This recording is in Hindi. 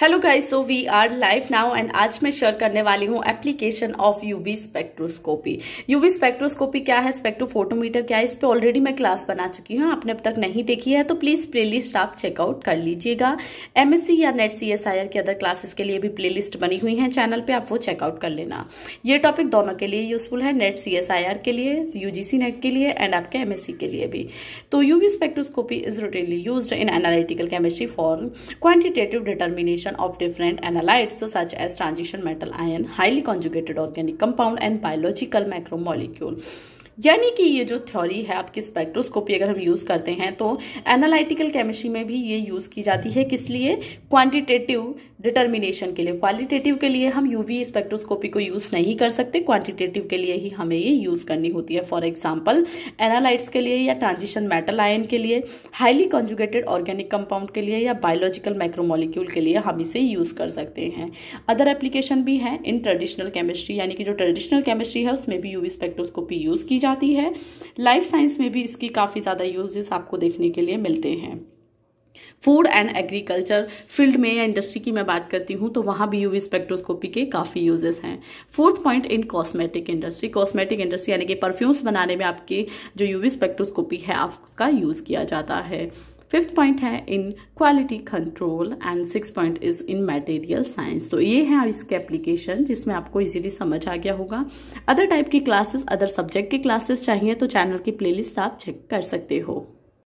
Hello guys so we are live now and आज मैं शेयर करने वाली हूँ application of UV spectroscopy UV spectroscopy क्या है? स्पेक्ट्रोफोटोमीटर क्या है? इस पर ऑलरेडी मैं क्लास बना चुकी हूँ, आपने अब तक नहीं देखी है तो प्लीज़ प्लेलिस्ट आप चेकआउट कर लीजिएगा। एमएससी या NET C S I R के अदर क्लासेस के लिए भी प्लेलिस्ट बनी हुई है चैनल पर आप वो चेकआउट कर लेना। ये टॉपिक दोनों के लिए यूजफुल है NET C S I R के लिए यूजीसी नेट के लिए एंड आपके एमएससी के लिए भी। तो UV spectroscopy is routinely used in analytical chemistry for quantitative determination of different analytes such as transition metal ion, highly conjugated organic compound and biological macromolecule. यानी कि ये जो थ्योरी है आपकी स्पेक्ट्रोस्कोपी अगर हम यूज़ करते हैं तो एनालिटिकल केमिस्ट्री में भी ये यूज़ की जाती है किस लिए क्वांटिटेटिव डिटर्मिनेशन के लिए क्वालिटेटिव के लिए हम यूवी स्पेक्ट्रोस्कोपी को यूज़ नहीं कर सकते क्वांटिटेटिव के लिए ही हमें ये यूज़ करनी होती है. फॉर एग्ज़ाम्पल एनालाइट्स के लिए या ट्रांजिशन मेटल आयन के लिए हाईली कॉन्जुगेटेड ऑर्गेनिक कंपाउंड के लिए या बायोलॉजिकल माइक्रोमोलिक्यूल के लिए हम इसे यूज़ कर सकते हैं. अदर एप्लीकेशन भी है इन ट्रेडिशनल केमिस्ट्री यानी कि जो ट्रेडिशनल केमिस्ट्री है, उसमें भी यूवी स्पेक्ट्रोस्कोपी यूज़ की जाती है. लाइफ साइंस में भी इसकी काफ़ी ज़्यादा यूजेस आपको देखने के लिए मिलते हैं. फ़ूड एंड एग्रीकल्चर फ़ील्ड में या इंडस्ट्री की मैं बात करती हूँ तो वहाँ भी यूवी स्पेक्ट्रोस्कोपी के काफ़ी यूजेस हैं। Fourth point in cosmetic industry cosmetic industry यानी कि परफ्यूम्स बनाने में आपकी जो यूवी स्पेक्ट्रोस्कोपी है उसका यूज़ किया जाता है। फिफ्थ पॉइंट है in quality control and six point is in material science तो ये है इसके एप्लीकेशन जिसमें आपको इजीली समझ आ गया होगा। अदर टाइप की क्लासेस अदर सब्जेक्ट की क्लासेस चाहिए तो चैनल की प्लेलिस्ट आप चेक कर सकते हो।